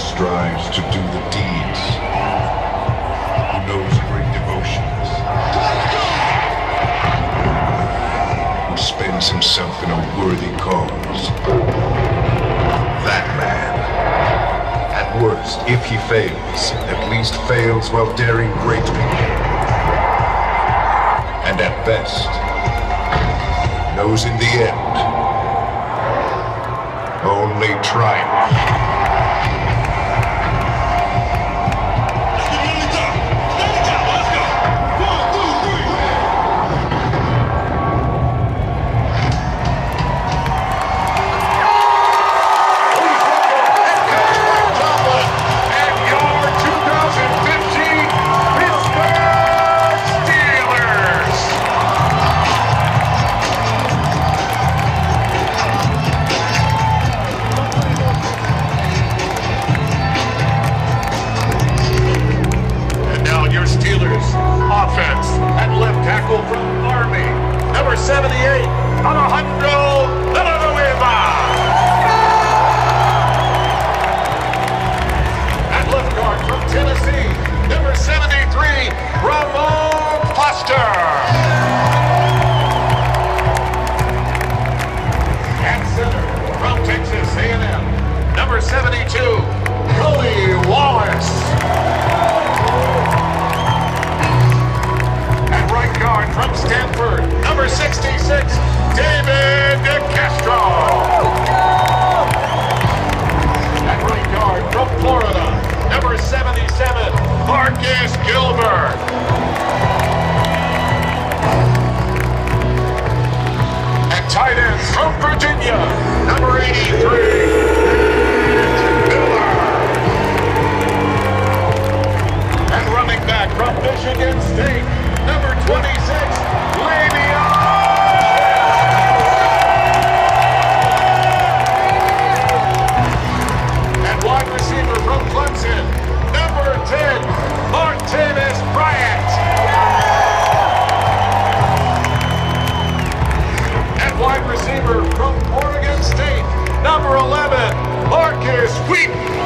strives to do the deeds, who knows great devotions, who spends himself in a worthy cause. That man, at worst, if he fails, at least fails while daring greatly. And at best, knows in the end, only triumph. 72. Queen.